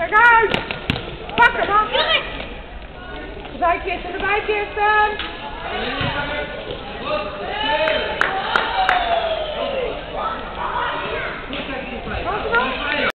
Kijk uit! Pak hem dan! Erbij kisten, erbij kisten! Wat is dat?